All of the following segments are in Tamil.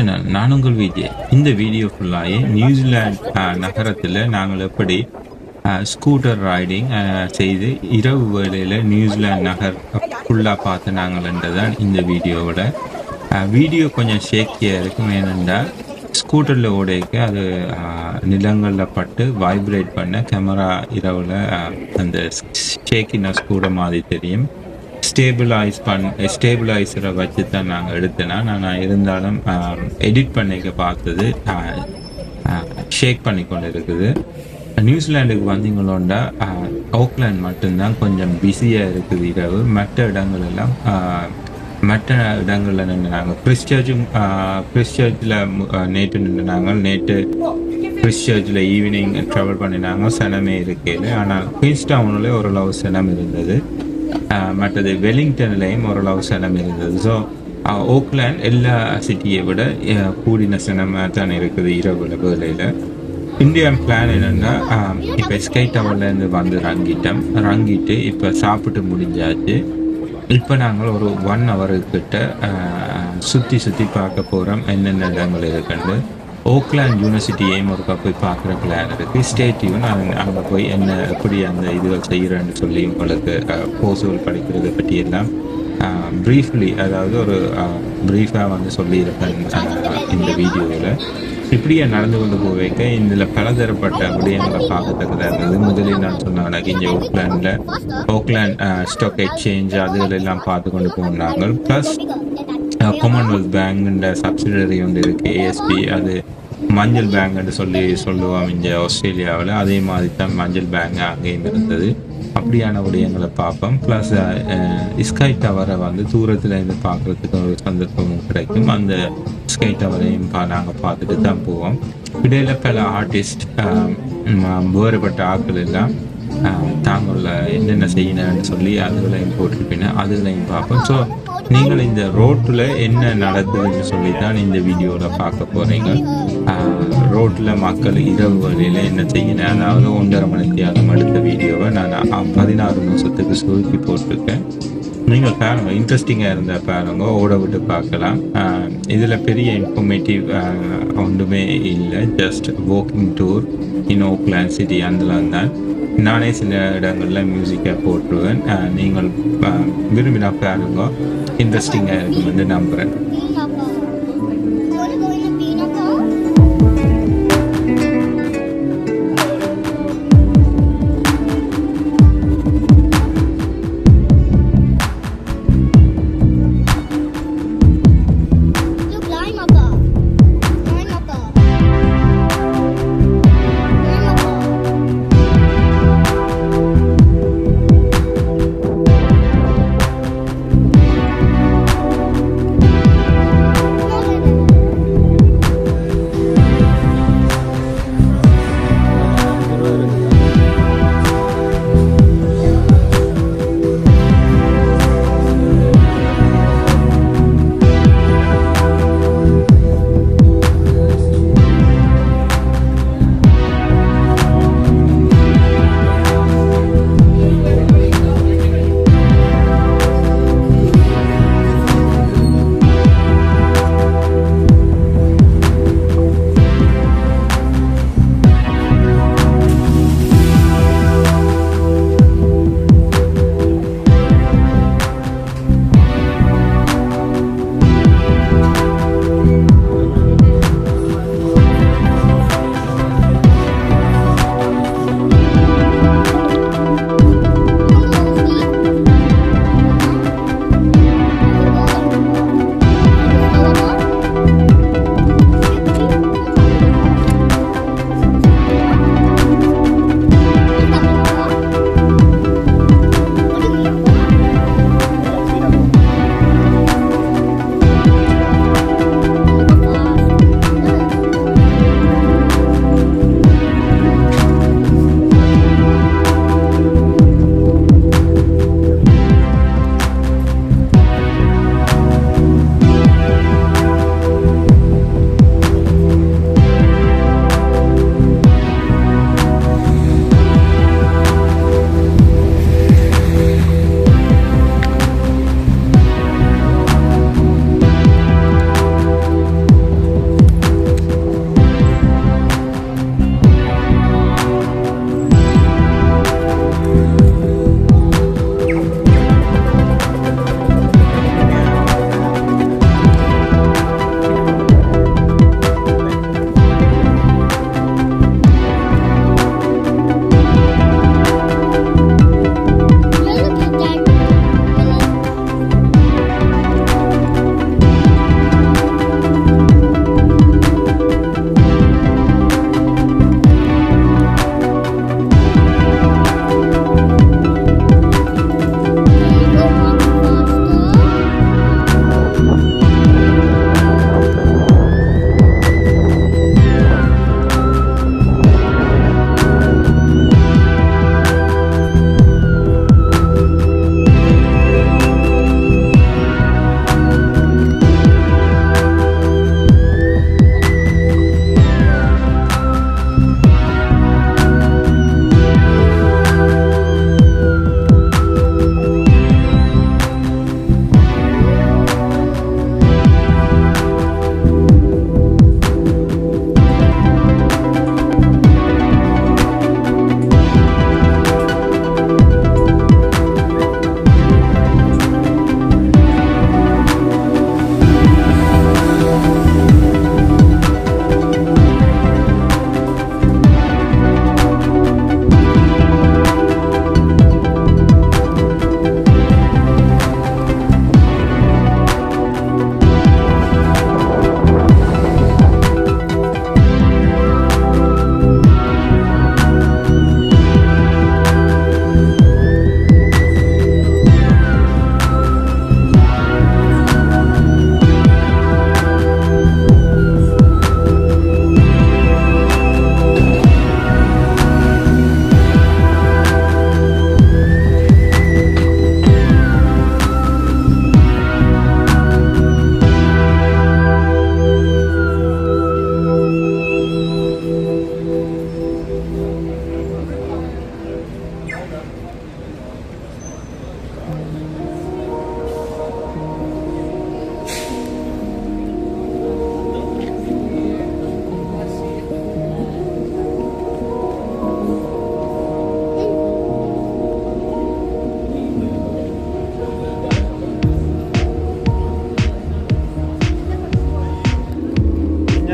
சேனல் நான் உங்கள் விஜய். இந்த வீடியோ ஃபுல்லாகவே நியூசிலாந்து நகரத்தில் நாங்கள் எப்படி ஸ்கூட்டர் ரைடிங் செய்து இரவு வேளையில் நியூசிலாந்து நகர் ஃபுல்லாக பார்த்து நாங்கள்ன்றதான் இந்த வீடியோவோட. வீடியோ கொஞ்சம் ஷேக்கியாக இருக்கும். ஏனென்றால் ஸ்கூட்டரில் ஓடைக்கு அது நிலங்களில் பட்டு வைப்ரேட் பண்ண கேமரா இரவில் அந்த ஷேக்கினஸ் கூட மாதிரி தெரியும். ஸ்டேபிளைஸ் பண் eh, ஸ்டேபிளைசரை வச்சு தான் நாங்கள் எடுத்தேன்னா நான் இருந்தாலும் எடிட் பண்ணிக்க பார்த்தது ஷேக் பண்ணி கொண்டு இருக்குது நியூசிலாண்டுக்கு வந்தீங்களோண்டா ஓக்லாண்ட் மட்டும்தான் கொஞ்சம் பிஸியாக இருக்குது இரவு. மற்ற இடங்கள் எல்லாம் மற்ற இடங்களில் நின்று நாங்கள் கிறிஸ்டர்ச்சும் கிறிஸ்டர்ச்சில் நேற்று நின்று நாங்கள் நேற்று கிறிஸ்டர்ச்சில் ஈவினிங் ட்ராவல் பண்ணினாங்க. சனமே இருக்கையில். ஆனால் குயின்ஸ் டவுனில் ஓரளவு சனம் இருந்தது. மற்றது வெலிங்டன்லேயும் ஓரளவு சனம் இருந்தது. ஸோ ஓக்லாண்ட் எல்லா சிட்டியை விட கூடின சனமாக தான் இருக்குது இரவு வேலையில் இந்தியன் பிளான் என்னென்னா இப்போ ஸ்கை டவர்லேருந்து வந்து ரங்கிட்டோம். ரங்கிட்டு இப்போ சாப்பிட்டு முடிஞ்சாச்சு. இப்போ நாங்கள் ஒரு ஒன் ஹவருக்கிட்ட சுற்றி சுற்றி பார்க்க போகிறோம் என்னென்ன இடங்கள் இருக்குன்னு. ஓக்லாண்ட் யூனிவர்சிட்டியையும் ஒருக்கா போய் பார்க்குற பிளான் இருக்குது ஸ்டேட்யூன் அங்கே போய் என்ன எப்படி அந்த இதுகள் செய்கிறேன்னு சொல்லி உங்களுக்கு கோர்ஸுகள் படிக்கிறதை பற்றி எல்லாம் ப்ரீஃப்லி அதாவது ஒரு ப்ரீஃபாக வந்து சொல்லியிருக்கேன் இந்த வீடியோவில் இப்படியே நடந்து கொண்டு போவேக்க இதில் பலதரப்பட்ட விடயங்களை பார்க்கத்தக்கதாக இருந்தது. முதலில் நான் சொன்னாங்க இங்கே ஓக்லாண்டில் ஓக்லாண்ட் ஸ்டாக் எக்ஸ்சேஞ்ச் அதுகள் எல்லாம் பார்த்து கொண்டு போனாங்க ப்ளஸ் காமன்வெல்த் பேங்க்ன்ற சப்சிடரி ஒன்று இருக்குது ஏஎஸ்பி அது மஞ்சள் பேங்க்னு சொல்லி சொல்லுவோம் இங்கே ஆஸ்திரேலியாவில். அதே மாதிரி தான் மஞ்சள் பேங்க் அங்கேயும் இருந்தது. அப்படியான விடயங்களை பார்ப்போம். ப்ளஸ் ஸ்கை டவரை வந்து தூரத்தில் இருந்து பார்க்குறதுக்கு ஒரு சந்தர்ப்பமும் கிடைக்கும். அந்த ஸ்கை டவரையும் பா நாங்கள் பார்த்துட்டு தான் போவோம். இடையில பல ஆர்டிஸ்ட் வேறுபட்ட ஆட்கள் எல்லாம் தாங்கள் என்னென்ன செய்யணும்னு சொல்லி அதுகளையும் போட்டிருப்பேன் அதுகளையும் பார்ப்போம். ஸோ நீங்கள் இந்த ரோட்டில் என்ன நடந்ததுன்னு சொல்லி தான் இந்த வீடியோவில் பார்க்க போகிறீங்க ரோட்டில் மக்கள் இரவு வழியில் என்ன செய்யணும்? அதாவது ஒன்றரை மணி தியாகம் எடுத்த வீடியோவை நான் பதினாறு நிமிஷத்துக்கு சுருக்கி போட்டிருக்கேன். நீங்கள் பாருங்க இன்ட்ரெஸ்டிங்காக இருந்த பாருங்க ஓட விட்டு பார்க்கலாம். இதில் பெரிய இன்ஃபர்மேட்டிவ் ஒன்றுமே இல்லை. Just walking tour in Oakland city அந்தலாம் தான். நானே சில இடங்களில் மியூசிக்கை போட்டுருவேன். நீங்கள் விரும்பினா பாருங்க. இன்ட்ரெஸ்டிங்காக இருக்கும் வந்து நம்புகிறேன்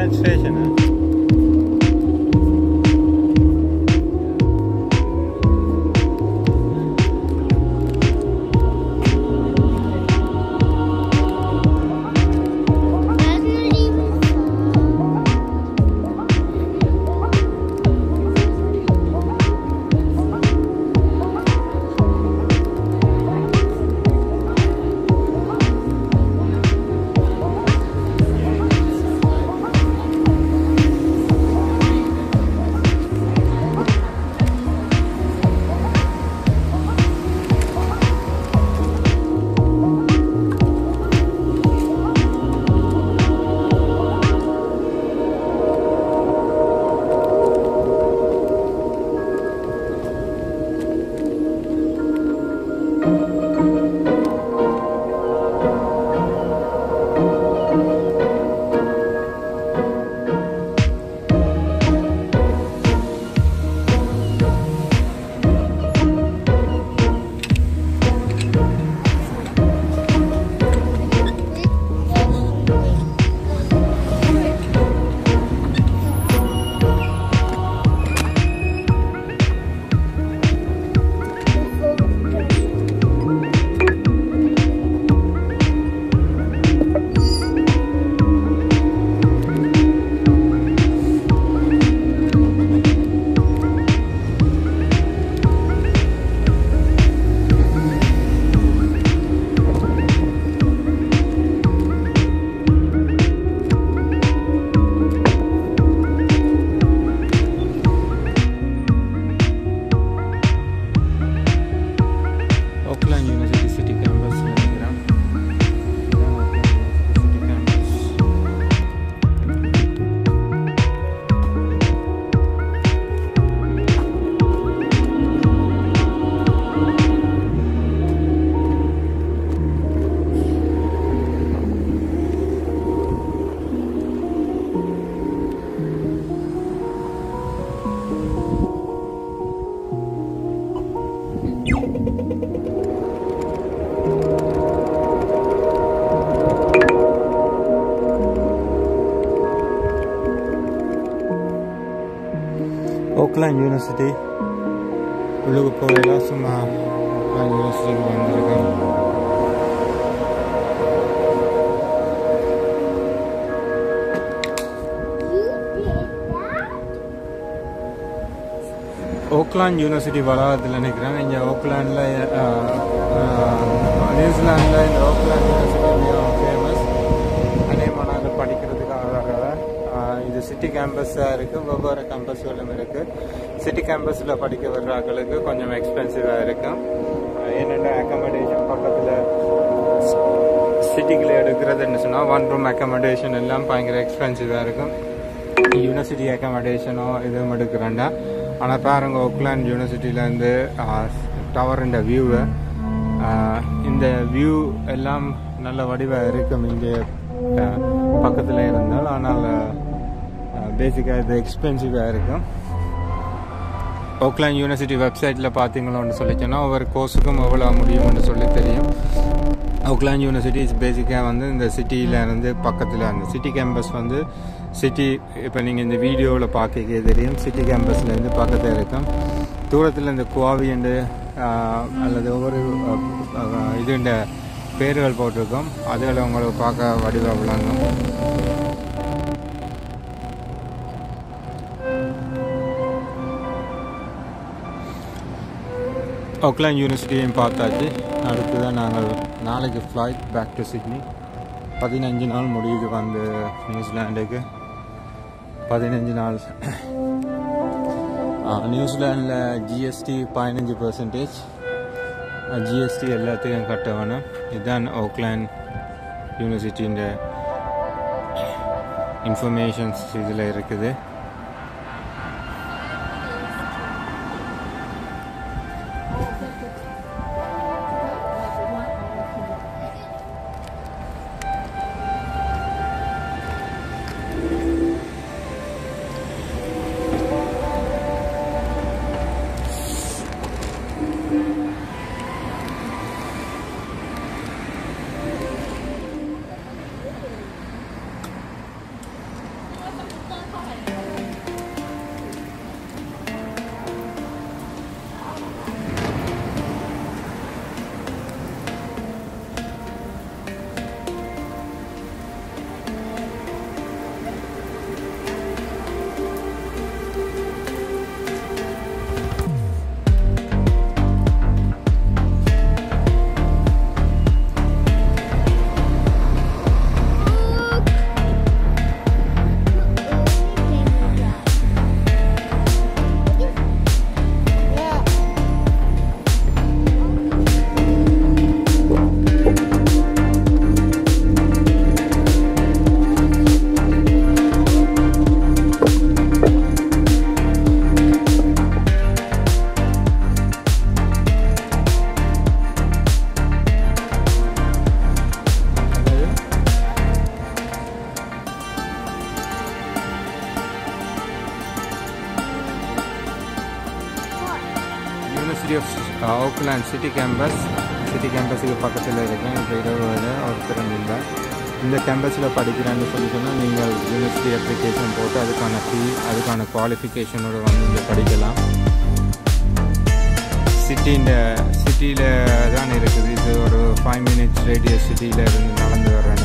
train station. Eh? Oakland university உள்ளுக்கு போகலாம் சும்மா ஓக்லாண்ட் யூனிவர்சிட்டிக்கு வந்திருக்கேன் ஓக்லாண்ட் யூனிவர்சிட்டி வளாகத்தில் நினைக்கிறேன் இங்கே ஓக்லாண்டில் நியூசிலாண்டில் இந்த ஓக்லாண்ட் யூனிவர்சிட்டி சிட்டி கேம்பஸாக இருக்குது ஒவ்வொரு கேம்பஸ்களும் இருக்குது சிட்டி கேம்பஸில் படிக்க வர்றவங்களுக்கு கொஞ்சம் எக்ஸ்பென்சிவாக இருக்கும் என்னென்ன அக்கமடேஷன் பக்கத்தில் சிட்டிக்குள்ளே எடுக்கிறதுன்னு சொன்னால் ஒன் ரூம் அக்கமடேஷன் எல்லாம் பயங்கர எக்ஸ்பென்சிவாக இருக்கும். யூனிவர்சிட்டி அக்கமடேஷனோ இதுவும் எடுக்கிறேன்டா ஆனால் பாருங்க ஓக்லாண்ட் யூனிவர்சிட்டியிலேருந்து டவருண்ட வியூவை இந்த வியூ எல்லாம் நல்ல வடிவாக இருக்கும் இங்கே பக்கத்தில் இருந்தால். ஆனால் பேசிக்காக இது எக்ஸ்பென்சிவாக இருக்கும் ஓக்லாண்ட் யூனிவர்சிட்டி வெப்சைட்டில் பார்த்தீங்களோன்னு சொல்லிச்சோன்னா ஒவ்வொரு கோர்ஸுக்கும் எவ்வளோ முடியும்னு சொல்லி தெரியும். ஓக்லாண்ட் யூனிவர்சிட்டி இஸ் பேசிக்காக வந்து இந்த சிட்டியில் இருந்து பக்கத்தில் அந்த சிட்டி கேம்பஸ் வந்து சிட்டி இப்போ நீங்கள் இந்த வீடியோவில் பார்க்க தெரியும். சிட்டி கேம்பஸ்லேருந்து பக்கத்தில் இருக்கும். தூரத்தில் இந்த குவாவியண்டு அல்லது ஒவ்வொரு இதுண்ட பேர்கள் போட்டிருக்கோம். அதுகளை உங்களுக்கு பார்க்க வடிவாக விளங்கும். ஓக்லாண்ட் யூனிவர்சிட்டியும் பார்த்தாச்சு. அடுத்து தான் நாங்கள் நாளைக்கு ஃப்ளைட் பேக் டு சிட்னி பதினஞ்சு நாள் முடியுது வந்து நியூசிலாண்டுக்கு. பதினஞ்சு நாள். நியூசிலாண்டில் ஜிஎஸ்டி பதினஞ்சு பர்சன்டேஜ் ஜிஎஸ்டி எல்லாத்தையும் கட்ட வேணும் இதுதான் ஓக்லாண்ட் யூனிவர்சிட்டியின் இன்ஃபர்மேஷன்ஸ் இதில் இருக்குது. University of Oakland city campus city கேம்பஸுக்கு பக்கத்தில் இருக்கேன். இப்போ இரவு ஒருத்தர் இல்லை. இந்த கேம்பஸில் படிக்கிறேன்னு சொல்லி சொன்னால் நீங்கள் யூனிவர்சிட்டி அப்ளிகேஷன் போட்டு அதுக்கான ஃபீ அதுக்கான குவாலிஃபிகேஷனோட வந்து இங்கே படிக்கலாம். சிட்டிஇந்த சிட்டியில் தான் இருக்குது. இது ஒரு ஃபைவ் மினிட்ஸ் ரேடியஸ் சிட்டியில் இருந்து நடந்து வர்ற